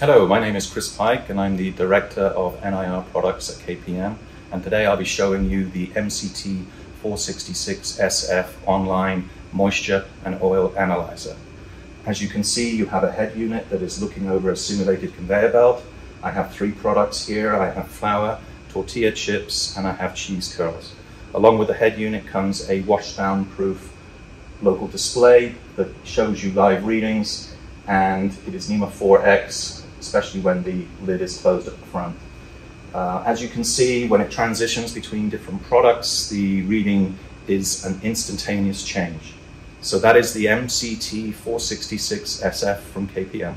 Hello, my name is Chris Pike and I'm the Director of NIR Products at KPM and today I'll be showing you the MCT 466SF online moisture and oil analyzer. As you can see you have a head unit that is looking over a simulated conveyor belt. I have three products here. I have flour, tortilla chips and I have cheese curls. Along with the head unit comes a washdown proof local display that shows you live readings and it is NEMA 4X, especially when the lid is closed at the front. Uh, as you can see, when it transitions between different products, the reading is an instantaneous change. So that is the MCT 466SF from KPM.